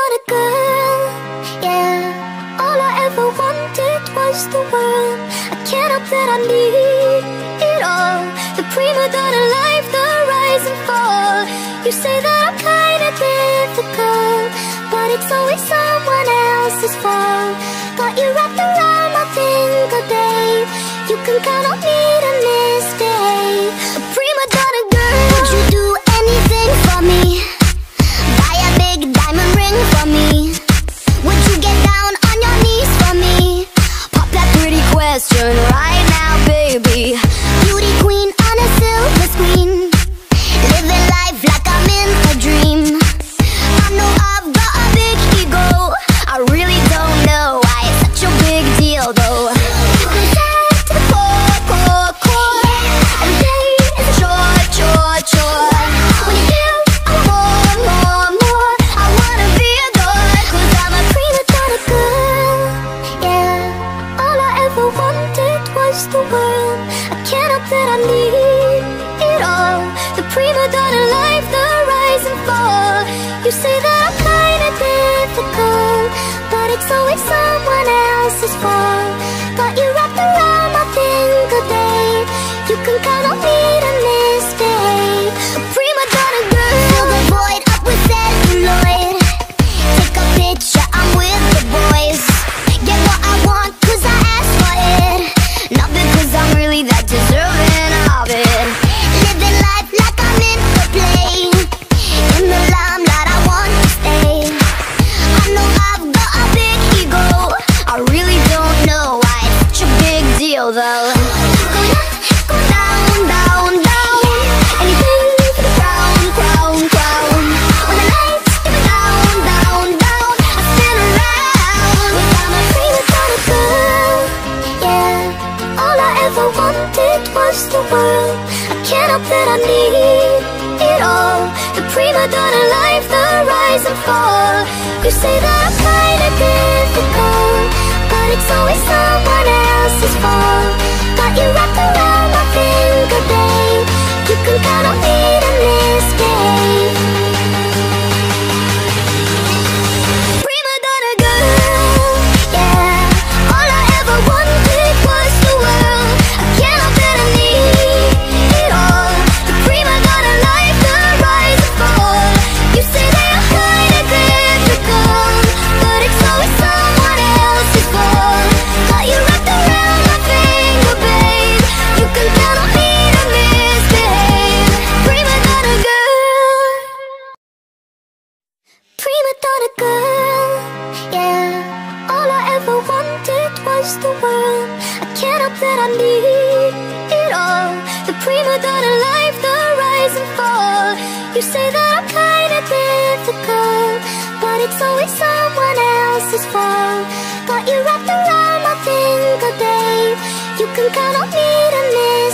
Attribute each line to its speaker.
Speaker 1: donna girl, yeah All I ever wanted was the world. I can't help that I need it all. The prima donna life, the rise and fall. You say that I'm kinda difficult But it's always someone else's fault. Got you wrapped around my finger, babe. You can count on me was the world. I can't help that I need it all. The prima donna life, the rise and fall. You say that I'm kinda difficult But it's always someone else's fault. Got you wrapped around my finger, babe. You can count on me to misbehave Help that I need it all. The prima donna life, the rise and fall. You say that I'm kinda difficult But it's always someone else's fault. Got you wrapped around my finger, babe. You can count on me to misbehave Prima world I can't help that I need it all. The prima donna life, the rise and fall. You say that I'm kinda difficult But it's always someone else's fault. Got you wrapped around my finger, babe. You can count on me to misbehave